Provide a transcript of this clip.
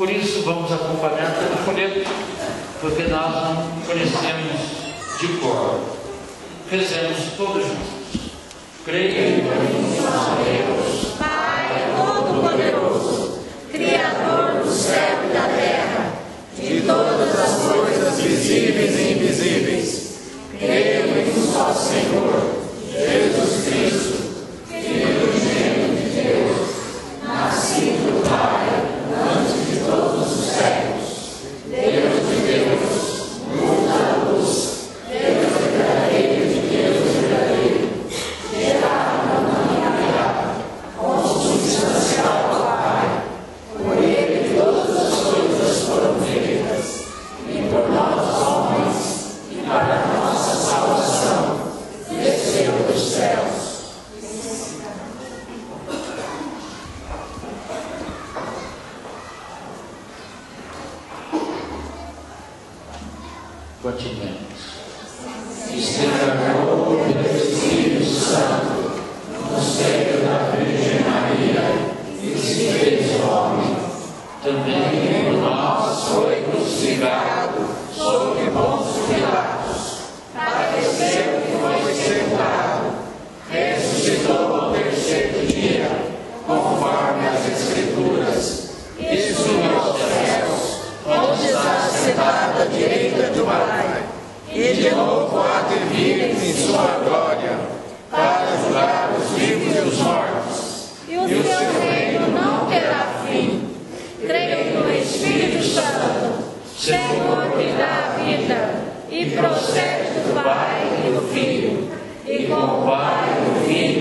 Por isso vamos acompanhar pelo folheto, porque nós não conhecemos de cor. Rezemos todos juntos. Creio em Deus, Pai Todo-Poderoso, Criador do céu e da terra, de todas as coisas visíveis e invisíveis. Creio em um só Senhor, Jesus Cristo, Filho gêmeo de Deus, nascido do Pai, antes de todos os séculos, Deus de Deus, luz da luz, Deus verdadeiro de Deus verdadeiro, gerado da humanidade, consubstancial ao Pai. Por ele todas as coisas foram feitas, e por nós homens, e para nossa salvação, desceu dos céus. Continuemos. E se encarnou pelo Espírito Santo no seio da Virgem Maria e se fez homem. Também por nós foi crucificado sob à direita do Pai e de novo há de vir em sua glória para julgar os vivos e os mortos. E o seu reino não terá fim. Creio no Espírito Santo, Senhor que dá vida e procede do Pai e do Filho, e com o Pai e o Filho